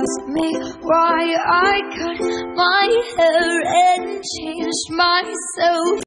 ask me why I cut my hair and changed myself